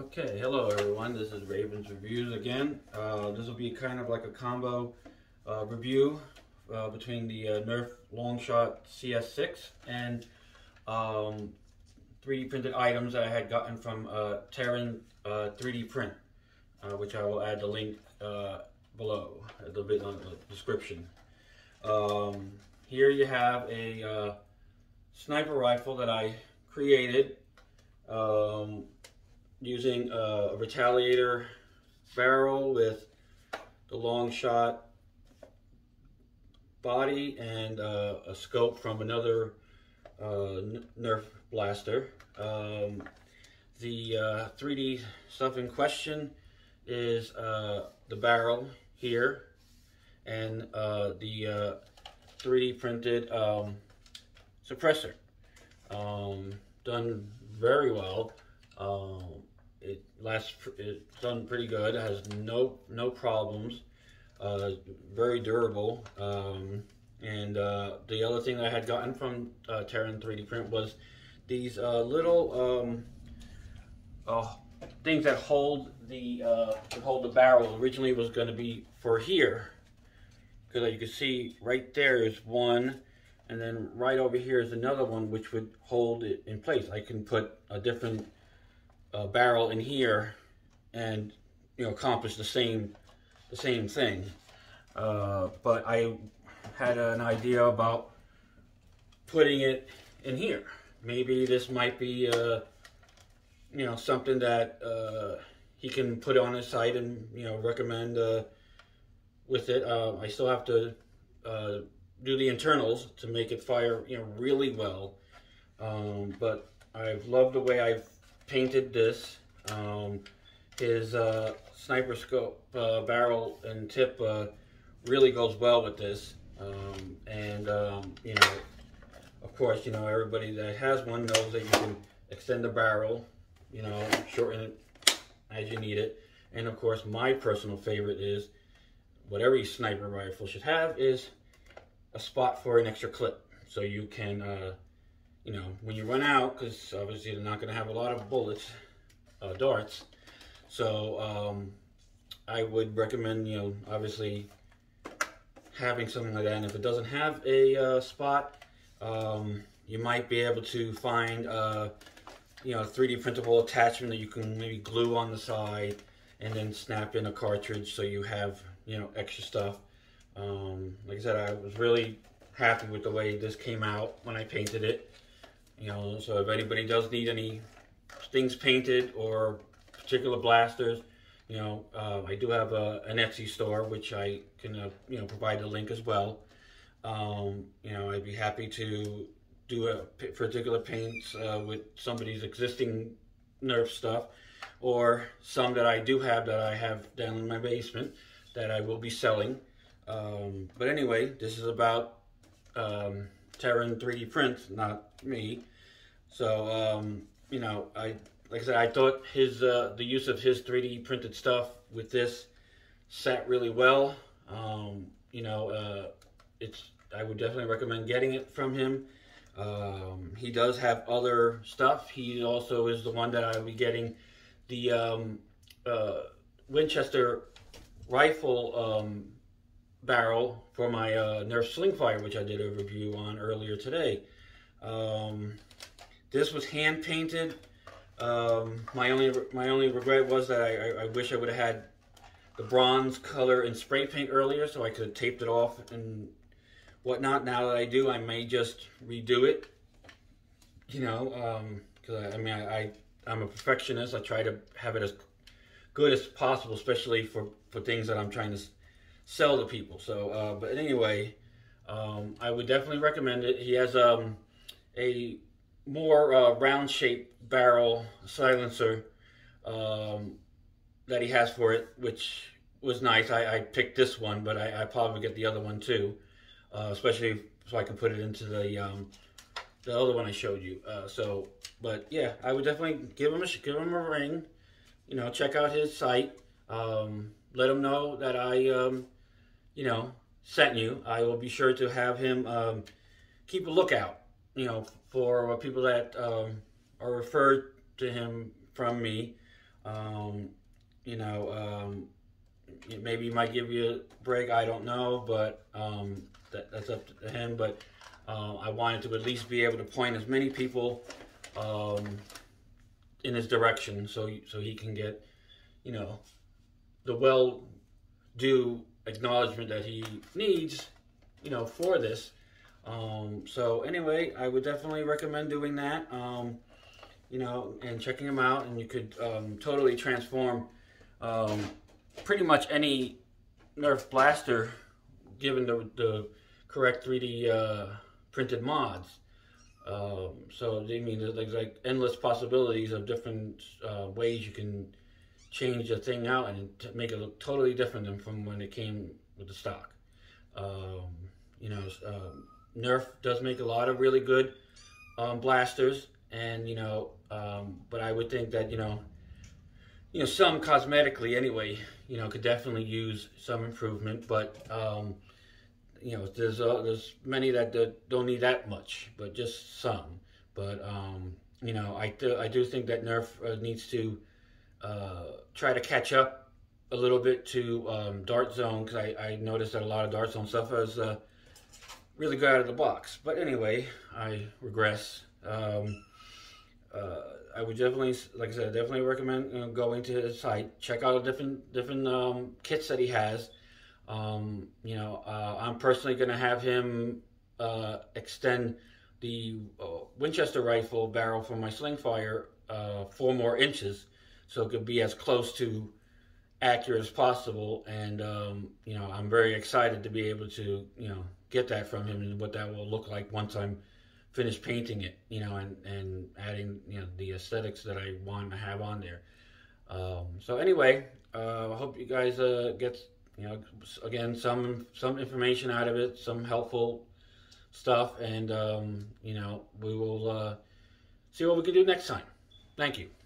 Okay, hello everyone. This is Ravens Reviews again. Uh, this will be kind of like a combo uh, review uh, between the uh, Nerf Longshot CS6 and um, 3D printed items that I had gotten from uh, Terin 3D uh, Print, which I will add the link below, a little bit on the description. Um, here you have a sniper rifle that I created. Um, using a retaliator barrel with the long shot body and uh, a scope from another uh, Nerf blaster. Um, the uh, 3D stuff in question is uh, the barrel here and uh, the 3D uh, printed um, suppressor. Um, done very well. It lasts, it's done pretty good. Has no no problems. Uh, very durable. Um, and uh, the other thing I had gotten from uh, Terin 3D Print was these uh, little um, oh, things that hold the uh, hold the barrel. Originally, was going to be for here, because you can see right there is one, and then right over here is another one, which would hold it in place. I can put a different uh, barrel in here and you know accomplish the same the same thing. Uh, but I had an idea about putting it in here. Maybe this might be uh, you know something that uh, he can put on his site and you know recommend uh, with it. Uh, I still have to do the internals to make it fire you know really well. Um, but I've loved the way I've painted this. Um, his uh, sniper scope uh, barrel and tip uh, really goes well with this. Um, and, um, you know, of course, you know, everybody that has one knows that you can extend the barrel, you know, shorten it as you need it. And, of course, my personal favorite is what every sniper rifle should have is a spot for an extra clip. So you can uh, you know, when you run out, because obviously they're not going to have a lot of bullets, uh, darts. So um, I would recommend, you know, obviously having something like that. And if it doesn't have a uh, spot, um, you might be able to find, uh, you know, a 3D printable attachment that you can maybe glue on the side and then snap in a cartridge so you have, you know, extra stuff. Um, like I said, I was really happy with the way this came out when I painted it. You know, so if anybody does need any things painted or particular blasters, you know, uh, I do have a, an Etsy store, which I can, uh, you know, provide the link as well. Um, you know, I'd be happy to do a particular paints uh, with somebody's existing Nerf stuff or some that I do have that I have down in my basement that I will be selling. Um, but anyway, this is about um, Terin 3D prints, not me. So, um, you know, I like I said, I thought his uh, the use of his 3D printed stuff with this sat really well. Um, you know, uh, it's I would definitely recommend getting it from him. Um, he does have other stuff. He also is the one that I will be getting the um, uh, Winchester rifle um, barrel for my uh, Nerf Slingfire, which I did a review on earlier today. Um, this was hand painted. Um, my only my only regret was that I, I, I wish I would have had the bronze color and spray paint earlier, so I could have taped it off and whatnot. Now that I do, I may just redo it. You know, because um, I, I, mean, I, I I'm a perfectionist. I try to have it as good as possible, especially for for things that I'm trying to sell to people. So, uh, but anyway, um, I would definitely recommend it. He has um, a more uh, round shaped barrel silencer um, that he has for it, which was nice. I, I picked this one, but I, I, probably get the other one too, uh, especially so I can put it into the um, the other one I showed you. Uh, so, but yeah, I would definitely give him a give him a ring. You know, check out his site. Um, let him know that I, um, you know, sent you. I will be sure to have him um, keep a lookout you know, for people that um, are referred to him from me, Um, you know, um, maybe he might give you a break. I don't know, but that, that's up to him. But uh, I wanted to at least be able to point as many people in his direction, so so he can get, you know, the well due acknowledgement that he needs, you know, for this. Um, so anyway, I would definitely recommend doing that. Um, you know, and checking them out, and you could um, totally transform um, pretty much any Nerf blaster given the, the correct 3D uh, printed mods. Um, so I mean, there's like endless possibilities of different uh, ways you can change the thing out and make it look totally different than from when it came with the stock. Um, you know, um, Nerf does make a lot of really good um, blasters, and you know, um, but I would think that you know, you know, some cosmetically anyway, you know, could definitely use some improvement, but um, you know, there's uh, there's many that don't need that much, but just some. But um, you know, I I do think that Nerf uh, needs to uh, try to catch up a little bit to um, Dart Zone because I, I noticed that a lot of Dart Zone stuff is uh, really good out of the box. But anyway, I regress. Um, uh, I would definitely, like I said, definitely recommend going to his site, check out the different different um, kits that he has. Um, you know, uh, I'm personally going to have him uh, extend the uh, Winchester rifle barrel for my Slingfire uh, four more inches so it could be as close to accurate as possible. And um, you know, I'm very excited to be able to you know get that from him and what that will look like once I'm finished painting it. You know, and and adding you know the aesthetics that I want to have on there. Um, so anyway, uh, I hope you guys uh, get you know again some some information out of it, some helpful stuff, and um, you know we will uh, see what we can do next time. Thank you.